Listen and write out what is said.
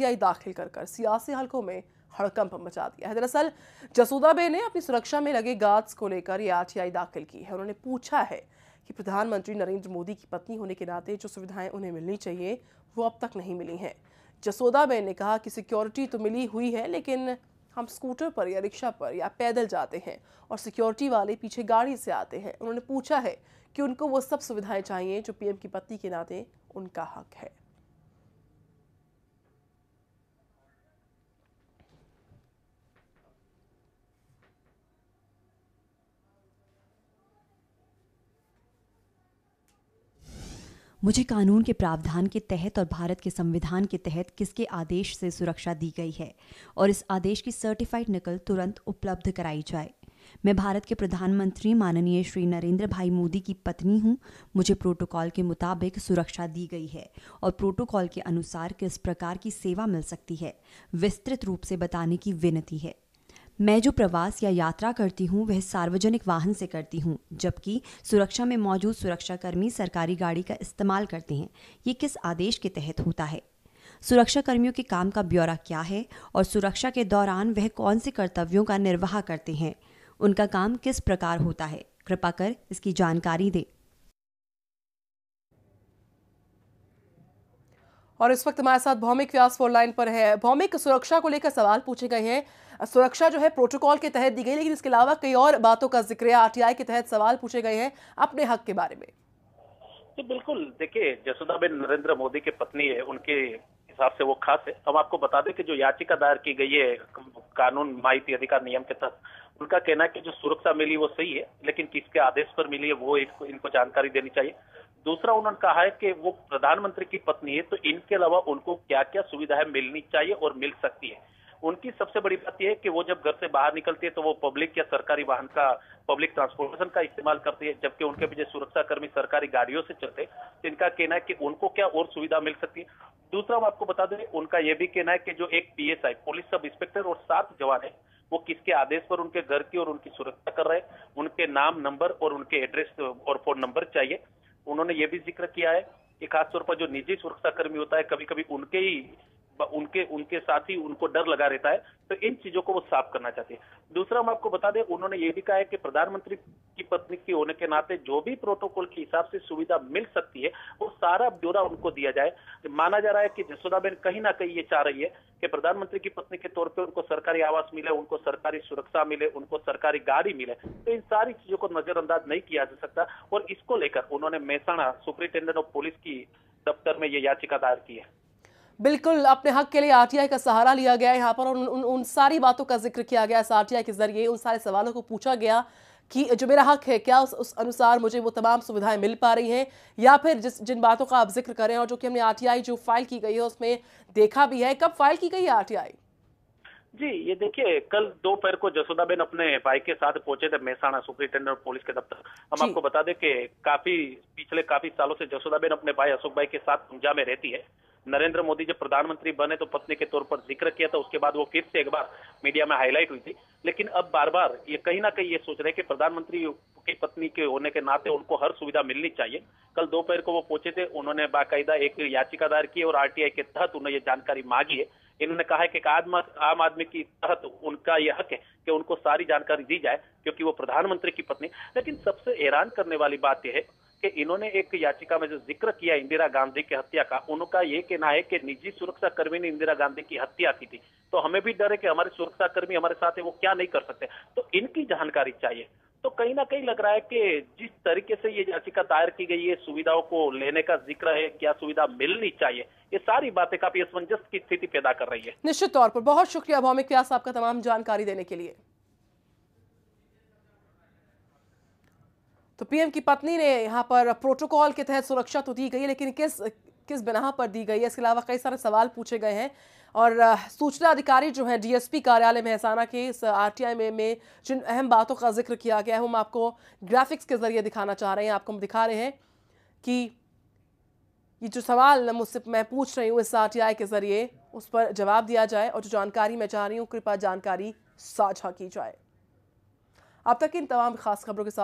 RTI दाखिल कर कर सियासी हलकों में हड़कंप मचा दिया है। दरअसल जसोदाबे ने अपनी सुरक्षा में लगे गार्ड्स को लेकर ये आरटीआई दाखिल की है। उन्होंने पूछा है कि प्रधानमंत्री नरेंद्र मोदी की पत्नी होने के नाते जो सुविधाएँ उन्हें मिलनी चाहिए, वो अब तक नहीं मिली हैं। जसोदाबेन ने कहा कि सिक्योरिटी तो मिली हुई है, लेकिन हम स्कूटर पर या रिक्शा पर या पैदल जाते हैं और सिक्योरिटी वाले पीछे गाड़ी से आते हैं। उन्होंने पूछा है कि उनको वो सब सुविधाएँ चाहिए जो पीएम की पत्नी के नाते उनका हक है। मुझे कानून के प्रावधान के तहत और भारत के संविधान के तहत किसके आदेश से सुरक्षा दी गई है और इस आदेश की सर्टिफाइड नकल तुरंत उपलब्ध कराई जाए। मैं भारत के प्रधानमंत्री माननीय श्री नरेंद्र भाई मोदी की पत्नी हूँ। मुझे प्रोटोकॉल के मुताबिक सुरक्षा दी गई है और प्रोटोकॉल के अनुसार किस प्रकार की सेवा मिल सकती है, विस्तृत रूप से बताने की विनती है। मैं जो प्रवास या यात्रा करती हूँ, वह सार्वजनिक वाहन से करती हूँ, जबकि सुरक्षा में मौजूद सुरक्षाकर्मी सरकारी गाड़ी का इस्तेमाल करते हैं। ये किस आदेश के तहत होता है? सुरक्षा कर्मियों के काम का ब्यौरा क्या है और सुरक्षा के दौरान वह कौन से कर्तव्यों का निर्वाह करते हैं? उनका काम किस प्रकार होता है? कृपा कर इसकी जानकारी दें। और इस वक्त हमारे साथ भौमिक व्यास फ़ोन लाइन पर है। भौमिक, सुरक्षा को लेकर सवाल पूछे गए हैं। सुरक्षा जो है प्रोटोकॉल के तहत दी गई, लेकिन इसके अलावा कई और बातों का ज़िक्र है। आरटीआई के तहत सवाल पूछे गए हैं अपने हक के बारे में। जी, बिल्कुल। देखिए जसोदाबेन नरेंद्र मोदी की पत्नी है, उनके हिसाब से वो खास है। हम आपको बता दें कि जो याचिका दायर की गई है, कानून माहिती अधिकार नियम के तहत, उनका कहना है कि जो सुरक्षा मिली वो सही है, लेकिन किसके आदेश पर मिली है, वो इनको जानकारी देनी चाहिए। दूसरा उन्होंने कहा है कि वो प्रधानमंत्री की पत्नी है तो इनके अलावा उनको क्या क्या सुविधाएँ मिलनी चाहिए और मिल सकती है? उनकी सबसे बड़ी बात यह है कि वो जब घर से बाहर निकलती है तो वो पब्लिक या सरकारी वाहन का, पब्लिक ट्रांसपोर्टेशन का इस्तेमाल करती है, जबकि उनके पीछे सुरक्षा कर्मी सरकारी गाड़ियों से चलते तो इनका कहना है कि उनको क्या और सुविधा मिल सकती है? दूसरा हम आपको बता दें, उनका यह भी कहना है कि जो एक पीएसआई, पुलिस सब इंस्पेक्टर और सात जवान है, वो किसके आदेश पर उनके घर की और उनकी सुरक्षा कर रहे हैं? उनके नाम, नंबर और उनके एड्रेस और फ़ोन नंबर चाहिए। उन्होंने ये भी ज़िक्र किया है कि खासतौर पर जो निजी सुरक्षा कर्मी होता है कभी कभी उनके ही उनके उनके साथ ही उनको डर लगा रहता है तो इन चीज़ों को वो साफ़ करना चाहते हैं। दूसरा हम आपको बता दें, उन्होंने ये भी कहा है कि प्रधानमंत्री की पत्नी की होने के नाते जो भी प्रोटोकॉल के हिसाब से सुविधा मिल सकती है, वो सारा ब्यौरा उनको दिया जाए। माना जा रहा है कि जसोदाबेन कहीं ना कहीं ये चाह रही है कि प्रधानमंत्री की पत्नी के तौर पर उनको सरकारी आवास मिले, उनको सरकारी सुरक्षा मिले, उनको सरकारी गाड़ी मिले। तो इन सारी चीज़ों को नजरअंदाज नहीं किया जा सकता और इसको लेकर उन्होंने मेहसाणा सुप्रिंटेंडेंट ऑफ़ पुलिस की दफ्तर में ये याचिका दायर की है। बिल्कुल अपने हक के लिए आरटीआई का सहारा लिया गया यहाँ पर और उन, उन, उन सारी बातों का ज़िक्र किया गया इस आरटीआई के ज़रिए। उन सारे सवालों को पूछा गया कि जो मेरा हक है क्या उस, उस अनुसार मुझे वो तमाम सुविधाएँ मिल पा रही हैं? या फिर जिस जिन बातों का आप ज़िक्र करें और जो कि हमने आरटीआई जो फ़ाइल की गई है उसमें देखा भी है। कब फ़ाइल की गई है आरटीआई जी ये देखिए कल दोपहर को जसोदाबेन अपने भाई के साथ पहुँचे थे मेहसाणा सुप्रिंटेंडेंट पुलिस के दफ्तर। हम आपको बता दें कि काफ़ी पिछले काफ़ी सालों से जसोदाबेन अपने भाई अशोक भाई के साथ पूंजा में रहती है। नरेंद्र मोदी जब प्रधानमंत्री बने तो पत्नी के तौर पर ज़िक्र किया था, उसके बाद वो फिर से एक बार मीडिया में हाईलाइट हुई थी। लेकिन अब बार बार ये कहीं ना कहीं ये सोच रहे कि प्रधानमंत्री की पत्नी के होने के नाते उनको हर सुविधा मिलनी चाहिए। कल दोपहर को वो पहुँचे थे, उन्होंने बाकायदा एक याचिका दायर की और आरटीआई के तहत उन्हें ये जानकारी मांगी है। इन्होंने कहा है कि आम आदमी की तहत उनका यह हक है कि उनको सारी जानकारी दी जाए, क्योंकि वो प्रधानमंत्री की पत्नी। लेकिन सबसे हैरान करने वाली बात यह है कि इन्होंने एक याचिका में जो ज़िक्र किया इंदिरा गांधी की हत्या का, उनका ये कहना है कि निजी सुरक्षा कर्मी ने इंदिरा गांधी की हत्या की थी। तो हमें भी डर है कि हमारे सुरक्षा कर्मी हमारे साथ है, वो क्या नहीं कर सकते। तो इनकी जानकारी चाहिए। तो कहीं ना कहीं लग रहा है कि जिस तरीके से ये याचिका दायर की गई है सुविधाओं को लेने का ज़िक्र है, क्या सुविधा मिलनी चाहिए, ये सारी बातें काफ़ी असमंजस की स्थिति पैदा कर रही है। निश्चित तौर पर। बहुत शुक्रिया, भौमिक व्यास, आपका तमाम जानकारी देने के लिए। तो पीएम की पत्नी ने यहाँ पर प्रोटोकॉल के तहत सुरक्षा तो दी गई लेकिन किस किस बिना पर दी गई है? इसके अलावा कई सारे सवाल पूछे गए हैं। और सूचना अधिकारी जो है डीएसपी कार्यालय मेहसाना के इस आरटीआई में, में जिन अहम बातों का ज़िक्र किया गया है हम आपको ग्राफिक्स के ज़रिए दिखाना चाह रहे हैं। आपको हम दिखा रहे हैं कि ये जो सवाल मुझसे मैं पूछ रही हूँ इस आरटीआई के ज़रिए उस पर जवाब दिया जाए और जो जानकारी मैं चाह रही हूँ कृपया जानकारी साझा की जाए। अब तक इन तमाम खास खबरों के साथ